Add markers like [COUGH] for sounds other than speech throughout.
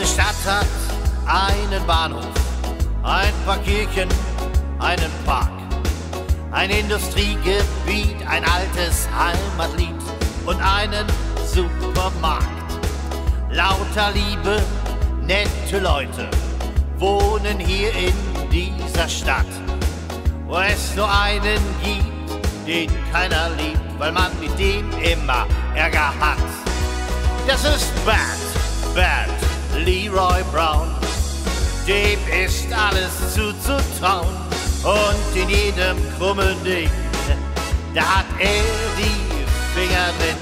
hat einen Bahnhof, ein paar Kirchen, einen Park, ein Industriegebiet, ein altes Heimatlied und einen Supermarkt. Lauter Liebe, nette Leute wohnen hier in dieser Stadt, wo es nur einen gibt, den keiner liebt, weil man mit dem immer Ärger hat. Das ist Bad, Bad Leroy Brown. Dem ist alles zuzutrauen und in jedem krummen Ding, [LAUGHS] da hat er die Finger drin.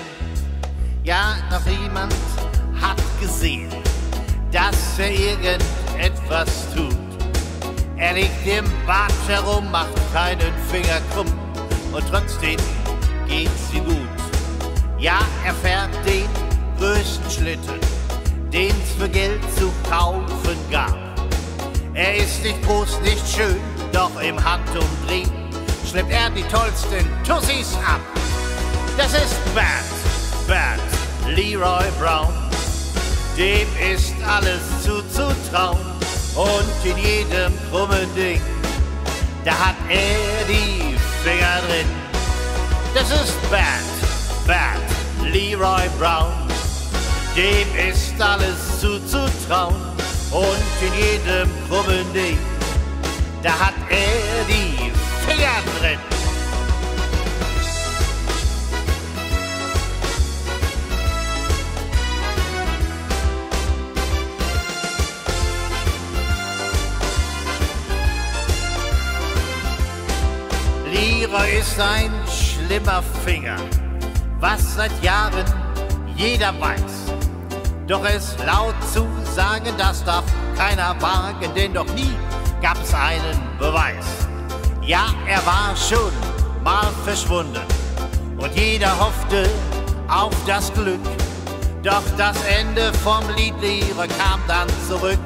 Ja, noch niemand hat gesehen, dass er irgendetwas tut. Er liegt im Bad herum, macht keinen Finger krumm und trotzdem geht's ihm gut. Ja, er fährt den größten Schlitten, den's für Geld zu kaufen gab. Er ist nicht groß, nicht schön, doch im Handumdrehen schleppt er die tollsten Tussis ab. Das ist Bad, Bad Leroy Brown. Dem ist alles zuzutrauen und in jedem krummen Ding, da hat er die Finger drin. Das ist Bad, Bad Leroy Brown. Dem ist alles zuzutrauen und in jedem krummen Ding, da hat er die Finger drin. Leroy ist ein schlimmer Finger, was seit Jahren jeder weiß. Doch es laut zu sagen, das darf keiner wagen, denn doch nie gab es einen Beweis. Ja, er war schon mal verschwunden und jeder hoffte auf das Glück. Doch das Ende vom Lied Leroy kam dann zurück.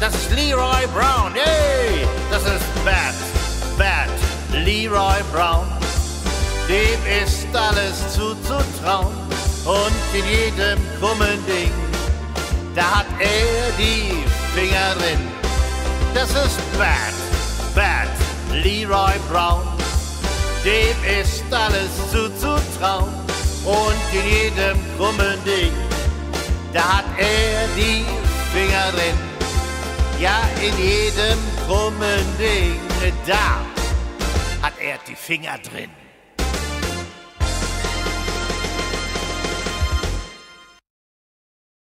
Das ist Leroy Brown, hey, das ist Bad, Bad Leroy Brown. Dem ist alles zuzutrauen und in jedem krummen Ding, da hat er die Finger drin. Das ist Bad, Bad Leroy Brown. Dem ist alles zuzutrauen und in jedem krummen Ding, da hat er die Finger drin. Ja, in jedem krummen Ding, da hat er die Finger drin.